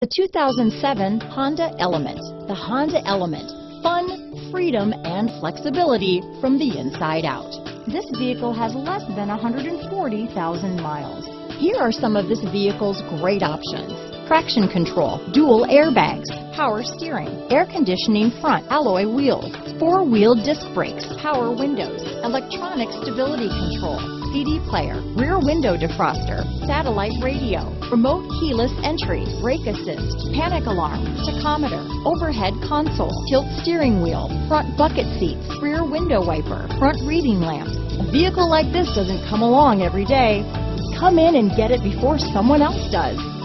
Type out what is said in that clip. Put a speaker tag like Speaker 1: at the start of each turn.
Speaker 1: The 2007 Honda Element. The Honda Element. Fun, freedom, and flexibility from the inside out. This vehicle has less than 140,000 miles. Here are some of this vehicle's great options. Traction control, dual airbags, power steering, air conditioning front alloy wheels, four-wheel disc brakes, power windows, electronic stability control, CD player, rear window defroster, satellite radio, remote keyless entry, brake assist, panic alarm, tachometer, overhead console, tilt steering wheel, front bucket seats, rear window wiper, front reading lamps. A vehicle like this doesn't come along every day. Come in and get it before someone else does.